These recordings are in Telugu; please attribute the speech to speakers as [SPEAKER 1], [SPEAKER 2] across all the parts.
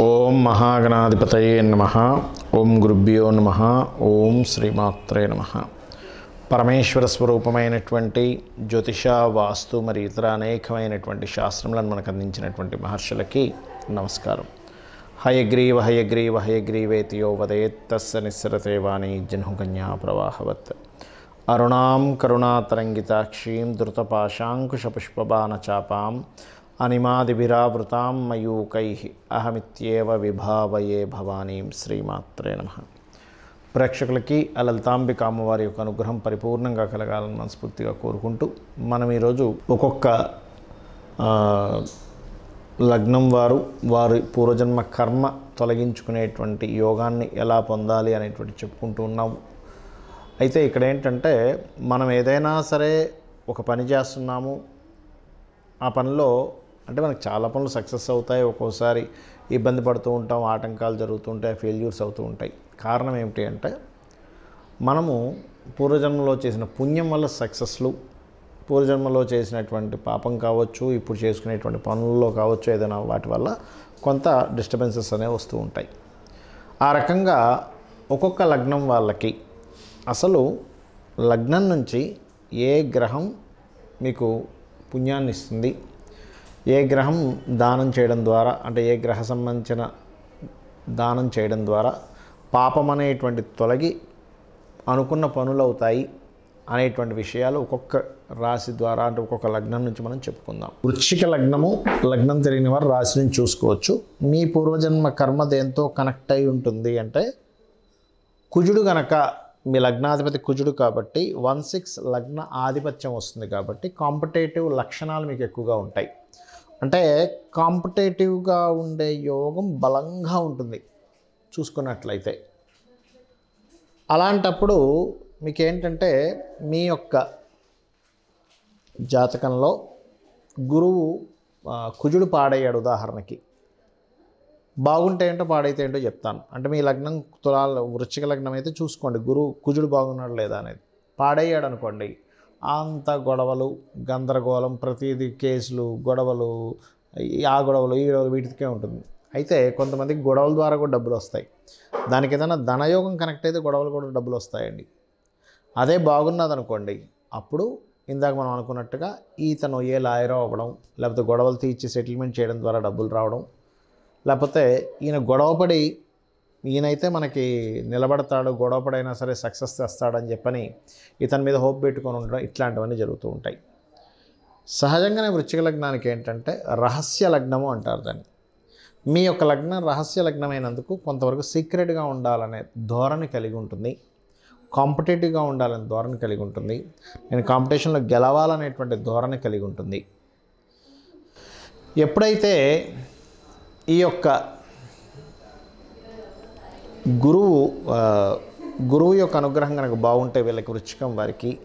[SPEAKER 1] ఓం మహాగణాధిపతయే నమ. ఓం గురుభ్యో నమ. ఓం శ్రీమాత్రే నమ. పరమేశ్వర స్వరూపమైనటువంటి జ్యోతిష వాస్తు మరి ఇతర అనేకమైనటువంటి శాస్త్రములను మనకు అందించినటువంటి మహర్షులకి నమస్కారం. హయగ్రీవ హయగ్రీవ హయగ్రీవేతియో వదేత్. తస్స నిస్సరతే వాణి జన్హుకన్యా ప్రవాహవత్. అరుణాం కరుణాతరంగితాక్షీం ధృతపాశాంకుశపుష్పబాణచాపాం. అనిమాదిభిరావృతాం మయూకై అహమిత్యేవ విభావయే భవానీం శ్రీమాత్రే నమ. ప్రేక్షకులకి ఆ లలితాంబిక అమ్మవారి యొక్క అనుగ్రహం పరిపూర్ణంగా కలగాలని మనస్ఫూర్తిగా కోరుకుంటూ మనం ఈరోజు ఒక్కొక్క లగ్నం వారు వారి పూర్వజన్మ కర్మ తొలగించుకునేటువంటి యోగాన్ని ఎలా పొందాలి అనేటువంటి చెప్పుకుంటూ ఉన్నాము అయితే ఇక్కడ ఏంటంటే మనం ఏదైనా సరే ఒక పని చేస్తున్నాము ఆ పనిలో అంటే మనకు చాలా పనులు సక్సెస్ అవుతాయి ఒక్కోసారి ఇబ్బంది పడుతూ ఉంటాం ఆటంకాలు జరుగుతూ ఉంటాయి ఫెయిల్యూర్స్ అవుతూ ఉంటాయి. కారణం ఏమిటి అంటే మనము పూర్వజన్మలో చేసిన పుణ్యం వల్ల సక్సెస్లు పూర్వజన్మలో చేసినటువంటి పాపం కావచ్చు ఇప్పుడు చేసుకునేటువంటి పనుల్లో కావచ్చు ఏదైనా వాటి వల్ల కొంత డిస్టర్బెన్సెస్ అనేవి వస్తూ ఉంటాయి. ఆ రకంగా ఒక్కొక్క లగ్నం వాళ్ళకి అసలు లగ్నం నుంచి ఏ గ్రహం మీకు పుణ్యాన్ని ఇస్తుంది ఏ గ్రహం దానం చేయడం ద్వారా అంటే ఏ గ్రహ సంబంధించిన దానం చేయడం ద్వారా పాపం అనేటువంటి తొలగి అనుకున్న పనులు అవుతాయి అనేటువంటి విషయాలు ఒక్కొక్క రాశి ద్వారా అంటే ఒక్కొక్క లగ్నం నుంచి మనం చెప్పుకుందాం. వృక్షిక లగ్నము లగ్నం తెలియని వారు రాశి నుంచి చూసుకోవచ్చు. మీ పూర్వజన్మ కర్మ దేంతో కనెక్ట్ అయి ఉంటుంది అంటే కుజుడు గనక మీ లగ్నాధిపతి కుజుడు కాబట్టి వన్ సిక్స్ లగ్న ఆధిపత్యం వస్తుంది కాబట్టి కాంపిటేటివ్ లక్షణాలు మీకు ఎక్కువగా ఉంటాయి. అంటే కాంపిటేటివ్గా ఉండే యోగం బలంగా ఉంటుంది. చూసుకున్నట్లయితే. అలాంటప్పుడు మీకు ఏంటంటే మీ యొక్క జాతకంలో గురువు కుజుడు పాడయ్యాడు ఉదాహరణకి. బాగుంటే ఏంటో పాడైతే ఏంటో చెప్తాను. అంటే మీ లగ్నం తులాల వృశ్చిక లగ్నం అయితే చూసుకోండి. గురువు కుజుడు బాగున్నాడు లేదా అనేది. పాడయ్యాడు అనుకోండి అంత గొడవలు గందరగోళం ప్రతిదీ కేసులు గొడవలు ఈ ఆ గొడవలు ఈ గొడవలు వీటికే ఉంటుంది. అయితే కొంతమందికి గొడవల ద్వారా కూడా డబ్బులు వస్తాయి. దానికి ఏదైనా ధనయోగం కనెక్ట్ అయితే గొడవలు కూడా డబ్బులు వస్తాయండి. అదే బాగున్నది అనుకోండి అప్పుడు ఇందాక మనం అనుకున్నట్టుగా ఈతను ఏ లాయరో అవ్వడం లేకపోతే గొడవలు తీర్చి సెటిల్మెంట్ చేయడం ద్వారా డబ్బులు రావడం లేకపోతే ఈయన గొడవపడి ఈయనైతే మనకి నిలబడతాడు గొడవపడైనా సరే సక్సెస్ తెస్తాడని చెప్పని ఇతని మీద హోప్ పెట్టుకొని ఉండడం ఇట్లాంటివన్నీ జరుగుతూ ఉంటాయి. సహజంగానే వృశ్చిక లగ్నానికి ఏంటంటే రహస్య లగ్నము అంటారు దాన్ని. మీ యొక్క లగ్నం రహస్య లగ్నమైనందుకు కొంతవరకు సీక్రెట్గా ఉండాలనే ధోరణి కలిగి ఉంటుంది. కాంపిటేటివ్గా ఉండాలనే ధోరణి కలిగి ఉంటుంది. నేను కాంపిటీషన్లో గెలవాలనేటువంటి ధోరణి కలిగి ఉంటుంది. ఎప్పుడైతే ఈ యొక్క గురువు గురువు యొక్క అనుగ్రహం కనుక బాగుంటే వీళ్ళకి వృచ్చికం వారికి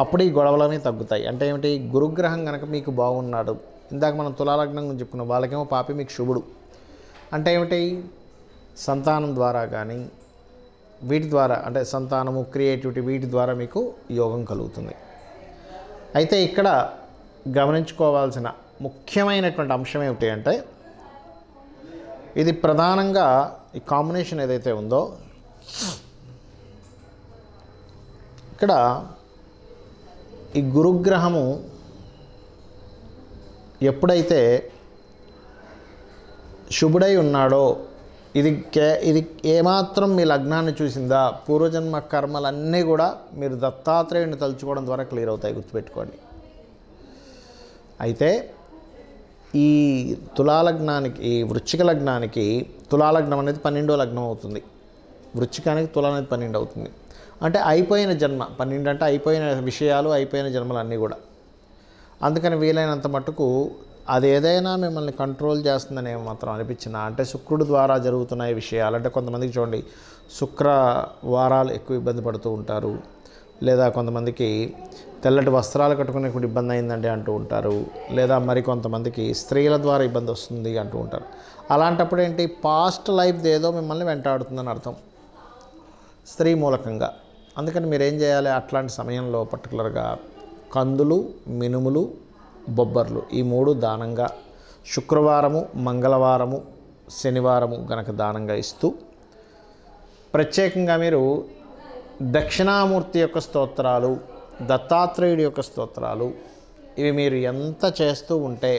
[SPEAKER 1] అప్పుడు ఈ గొడవలన్నీ తగ్గుతాయి. అంటే ఏమిటి? గురుగ్రహం కనుక మీకు బాగున్నాడు. ఇందాక మనం తులాలగ్నం గురించి చెప్పుకున్నాం. వాళ్ళకేమో పాపి మీకు శుభుడు. అంటే ఏమిటి? సంతానం ద్వారా కానీ వీటి ద్వారా అంటే సంతానము క్రియేటివిటీ వీటి ద్వారా మీకు యోగం కలుగుతుంది. అయితే ఇక్కడ గమనించుకోవాల్సిన ముఖ్యమైనటువంటి అంశం ఏమిటి అంటే ఇది ప్రధానంగా ఈ కాంబినేషన్ ఏదైతే ఉందో ఇక్కడ ఈ గురుగ్రహము ఎప్పుడైతే శుభుడై ఉన్నాడో ఇది కే ఇది ఏమాత్రం మీ లగ్నాన్ని చూసిందా పూర్వజన్మ కర్మలన్నీ కూడా మీరు దత్తాత్రేయుని తలుచుకోవడం ద్వారా క్లియర్ అవుతాయి గుర్తుపెట్టుకోండి. అయితే ఈ తులాలగ్నానికి ఈ వృశ్చిక లగ్నానికి తులాలగ్నం అనేది పన్నెండో లగ్నం అవుతుంది. వృచ్చికానికి తులా అనేది పన్నెండు అవుతుంది. అంటే అయిపోయిన జన్మ పన్నెండు అంటే అయిపోయిన విషయాలు అయిపోయిన జన్మలు అన్నీ కూడా. అందుకని వీలైనంత మటుకు అది ఏదైనా మిమ్మల్ని కంట్రోల్ చేస్తుందని మాత్రం అనిపించిన అంటే శుక్రుడు ద్వారా జరుగుతున్న విషయాలు అంటే కొంతమందికి చూడండి శుక్ర వారాలు ఎక్కువ ఇబ్బంది పడుతూ ఉంటారు. లేదా కొంతమందికి తెల్లటి వస్త్రాలు కట్టుకునే ఇబ్బంది అయిందండి అంటూ ఉంటారు లేదా మరి కొంతమందికి స్త్రీల ద్వారా ఇబ్బంది వస్తుంది అంటూ ఉంటారు. అలాంటప్పుడు ఏంటి? పాస్ట్ లైఫ్ ఏదో మిమ్మల్ని వెంటాడుతుందని అర్థం. స్త్రీ మూలకంగా. అందుకని మీరు ఏం చేయాలి? అట్లాంటి సమయంలో పర్టికులర్గా కందులు మినుములు బొబ్బర్లు ఈ మూడు దానంగా శుక్రవారము మంగళవారము శనివారము గనక దానంగా ఇస్తూ ప్రత్యేకంగా మీరు దక్షిణామూర్తి యొక్క స్తోత్రాలు దత్తాత్రేయుడి యొక్క స్తోత్రాలు ఇవి మీరు ఎంత చేస్తూ ఉంటే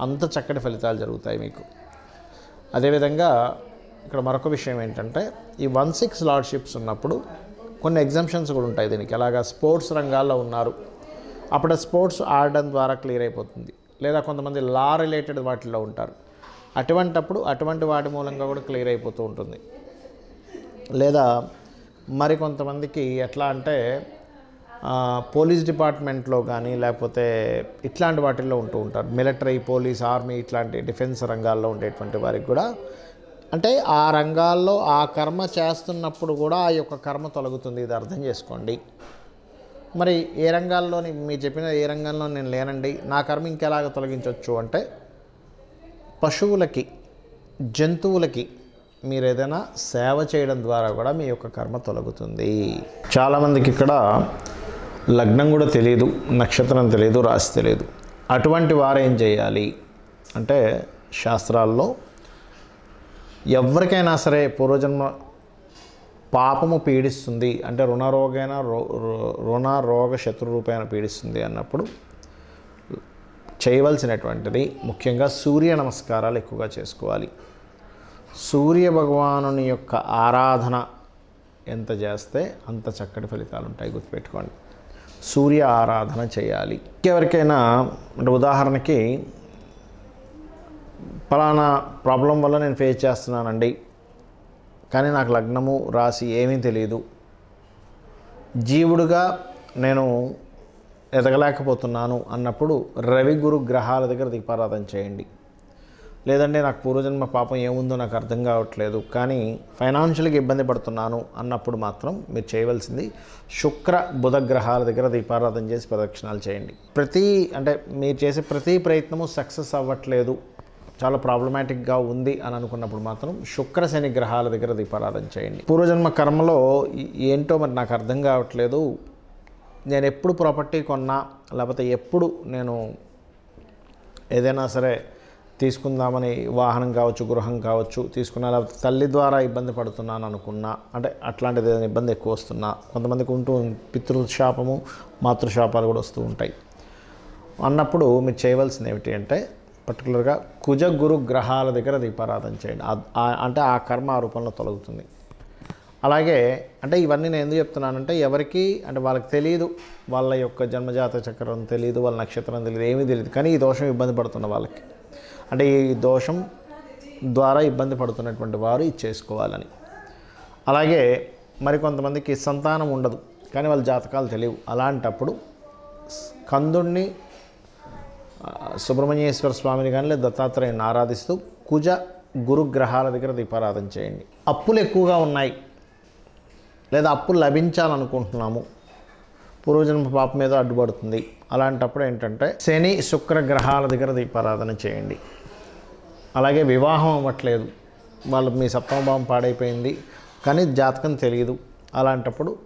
[SPEAKER 1] అంత చక్కటి ఫలితాలు జరుగుతాయి మీకు. అదేవిధంగా ఇక్కడ మరొక విషయం ఏంటంటే ఈ వన్ సిక్స్ లార్డ్షిప్స్ ఉన్నప్పుడు కొన్ని ఎగ్జామ్షన్స్ కూడా ఉంటాయి దీనికి. ఎలాగా స్పోర్ట్స్ రంగాల్లో ఉన్నారు. అప్పుడు స్పోర్ట్స్ ఆడడం ద్వారా క్లియర్ అయిపోతుంది. లేదా కొంతమంది లా రిలేటెడ్ వాటిలో ఉంటారు. అటువంటప్పుడు అటువంటి వాటి మూలంగా కూడా క్లియర్ అయిపోతూ ఉంటుంది. లేదా మరి కొంతమందికి ఎట్లా అంటే పోలీస్ డిపార్ట్మెంట్లో కానీ లేకపోతే ఇట్లాంటి వాటిల్లో ఉంటూ ఉంటారు. మిలిటరీ పోలీస్ ఆర్మీ ఇట్లాంటి డిఫెన్స్ రంగాల్లో ఉండేటువంటి వారికి కూడా. అంటే ఆ రంగాల్లో ఆ కర్మ చేస్తున్నప్పుడు కూడా ఆ యొక్క కర్మ తొలగుతుంది. ఇది అర్థం చేసుకోండి. మరి ఏ రంగాల్లోని మీరు చెప్పిన ఏ రంగంలో నేను లేనండి. నా కర్మ ఇంకెలాగ తొలగించవచ్చు అంటే పశువులకి జంతువులకి మీరు ఏదైనా సేవ చేయడం ద్వారా కూడా మీ యొక్క కర్మ తొలగుతుంది. చాలామందికి ఇక్కడ లగ్నం కూడా తెలియదు నక్షత్రం తెలియదు రాశి తెలియదు అటువంటి వారు ఏం చేయాలి? అంటే శాస్త్రాల్లో ఎవరికైనా సరే పూర్వజన్మ పాపము పీడిస్తుంది అంటే రుణరోగైన రో రుణ రోగ శత్రు రూపేణ పీడిస్తుంది అన్నప్పుడు చేయవలసినటువంటిది ముఖ్యంగా సూర్య నమస్కారాలు ఎక్కువగా చేసుకోవాలి. సూర్య భగవానుని యొక్క ఆరాధన ఎంత చేస్తే అంత చక్కటి ఫలితాలు ఉంటాయి గుర్తుపెట్టుకోండి. సూర్య ఆరాధన చేయాలి. ఎవరికైనా అంటే ఉదాహరణకి ఫలానా ప్రాబ్లం వల్ల నేను ఫేస్ చేస్తున్నానండి కానీ నాకు లగ్నము రాసి ఏమీ తెలియదు జీవుడుగా నేను ఎదగలేకపోతున్నాను అన్నప్పుడు రవి గురు గ్రహాల దగ్గర దీపారాధన చేయండి. లేదంటే నాకు పూర్వజన్మ పాపం ఏముందో నాకు అర్థం కావట్లేదు. కానీ ఫైనాన్షియల్గా ఇబ్బంది పడుతున్నాను అన్నప్పుడు మాత్రం మీరు చేయవలసింది శుక్ర బుధ గ్రహాల దగ్గర దీపారాధన చేసి ప్రదక్షిణాలు చేయండి. ప్రతి అంటే మీరు చేసే ప్రతి ప్రయత్నము సక్సెస్ అవ్వట్లేదు. చాలా ప్రాబ్లమాటిక్గా ఉంది అని అనుకున్నప్పుడు మాత్రం శుక్ర శని గ్రహాల దగ్గర దీపారాధన చేయండి. పూర్వజన్మ కర్మలో ఏంటో మరి నాకు అర్థం కావట్లేదు. నేను ఎప్పుడు ప్రాపర్టీ కొన్నా లేకపోతే ఎప్పుడు నేను ఏదైనా సరే తీసుకుందామని వాహనం కావచ్చు గృహం కావచ్చు తీసుకున్నా లేకపోతే తల్లి ద్వారా ఇబ్బంది పడుతున్నాను అనుకున్నా అంటే అట్లాంటిది ఏదైనా ఇబ్బంది ఎక్కువ వస్తున్నా కొంతమందికి ఉంటూ పితృశాపము మాతృశాపాలు కూడా వస్తూ ఉంటాయి. అన్నప్పుడు మీరు చేయవలసింది ఏమిటి అంటే పర్టికులర్గా కుజ గురు గ్రహాల దగ్గర దీపారాధన చేయండి. అంటే ఆ కర్మ ఆ రూపంలో తొలగుతుంది. అలాగే అంటే ఇవన్నీ నేను ఎందుకు చెప్తున్నానంటే ఎవరికి అంటే వాళ్ళకి తెలియదు వాళ్ళ యొక్క జన్మజాత చక్రం తెలియదు వాళ్ళ నక్షత్రం తెలియదు ఏమీ తెలియదు కానీ ఈ దోషం ఇబ్బంది పడుతున్న వాళ్ళకి. అంటే ఈ దోషం ద్వారా ఇబ్బంది పడుతున్నటువంటి వారు ఇది చేసుకోవాలని. అలాగే మరికొంతమందికి సంతానం ఉండదు కానీ వాళ్ళ జాతకాలు తెలియవు. అలాంటప్పుడు కందుణ్ణి సుబ్రహ్మణ్యేశ్వర స్వామిని కానీ లేదా దత్తాత్రేయుని ఆరాధిస్తూ కుజ గురుగ్రహాల దగ్గర దీపారాధన చేయండి. అప్పులు ఎక్కువగా ఉన్నాయి. లేదా అప్పులు లభించాలనుకుంటున్నాము. పూర్వజన్మ పాపం మీద అడ్డుపడుతుంది. అలాంటప్పుడు ఏంటంటే శని శుక్ర గ్రహాల దగ్గర దీపారాధన చేయండి. అలాగే వివాహం అవ్వట్లేదు. వాళ్ళు మీ సప్తమభావం పాడైపోయింది. కానీ జాతకం తెలియదు. అలాంటప్పుడు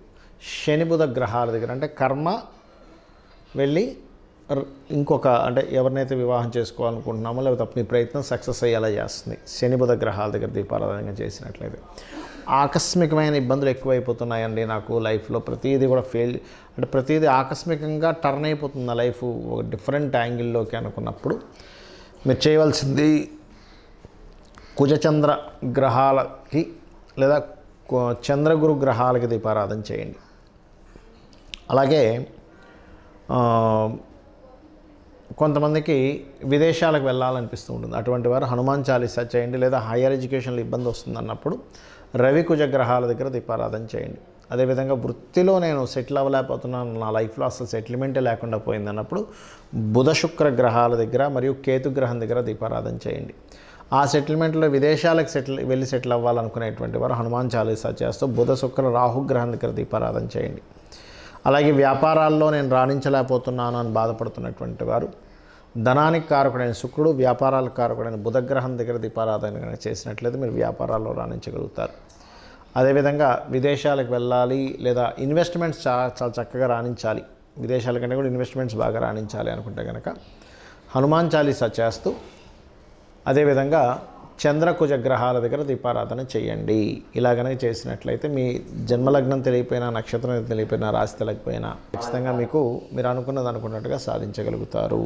[SPEAKER 1] శనిబుధ గ్రహాల దగ్గర అంటే కర్మ వెళ్ళి ర- ఇంకొక అంటే ఎవరినైతే వివాహం చేసుకోవాలనుకుంటున్నామో లేకపోతే మీ ప్రయత్నం సక్సెస్ అయ్యేలా చేస్తుంది. శని బుధ గ్రహాల దగ్గర దీపారాధన చేసినట్లయితే. ఆకస్మికమైన ఇబ్బందులు ఎక్కువైపోతున్నాయండి నాకు లైఫ్లో. ప్రతిదీ కూడా ఫెయిల్ అంటే ప్రతిదీ ఆకస్మికంగా టర్న్ అయిపోతుంది నా లైఫ్ ఒక డిఫరెంట్ యాంగిల్లోకి అనుకున్నప్పుడు. మీరు చేయవలసింది కుజచంద్ర గ్రహాలకి లేదా చంద్రగురు గ్రహాలకి దీపారాధన చేయండి. అలాగే కొంతమందికి విదేశాలకు వెళ్ళాలనిపిస్తూ ఉంటుంది. అటువంటి వారు హనుమాన్ చాలీసా చేయండి లేదా హైయర్ ఎడ్యుకేషన్లో ఇబ్బంది వస్తుంది అన్నప్పుడు రవి కుజ గ్రహాల దగ్గర దీపారాధన చేయండి. అదేవిధంగా వృత్తిలో నేను సెటిల్ అవ్వలేకపోతున్నాను నా లైఫ్లో అసలు సెటిల్మెంటే లేకుండా పోయింది అన్నప్పుడు బుధ శుక్ర గ్రహాల దగ్గర మరియు కేతు గ్రహం దగ్గర దీపారాధన చేయండి. ఆ సెటిల్మెంట్లో విదేశాలకు సెటిల్ వెళ్ళి సెటిల్ అవ్వాలనుకునేటువంటి వారు హనుమాన్ చాలీసా చేస్తూ బుధ శుక్ర రాహుగ్రహం దగ్గర దీపారాధన చేయండి. అలాగే వ్యాపారాల్లో నేను రాణించలేకపోతున్నాను అని బాధపడుతున్నటువంటి వారు ధనానికి కారకుడైన శుక్రుడు వ్యాపారాలకు కారకుడైన బుధగ్రహం దగ్గర దీపారాధన చేసినట్లయితే మీరు వ్యాపారాల్లో రాణించగలుగుతారు. అదేవిధంగా విదేశాలకు వెళ్ళాలి లేదా ఇన్వెస్ట్మెంట్స్ చాలా చాలా చక్కగా రాణించాలి. విదేశాల కంటే కూడా ఇన్వెస్ట్మెంట్స్ బాగా రాణించాలి అనుకుంటే కనుక హనుమాన్ చాలీసా చేస్తూ అదేవిధంగా చంద్రకుజ గ్రహాల దగ్గర దీపారాధన చేయండి. ఇలా కనుక చేసినట్లయితే మీ జన్మలగ్నం తెలియపోయినా నక్షత్రం తెలియపోయినా రాశి తెలియకపోయినా ఖచ్చితంగా మీకు మీరు అనుకున్నది అనుకున్నట్టుగా సాధించగలుగుతారు.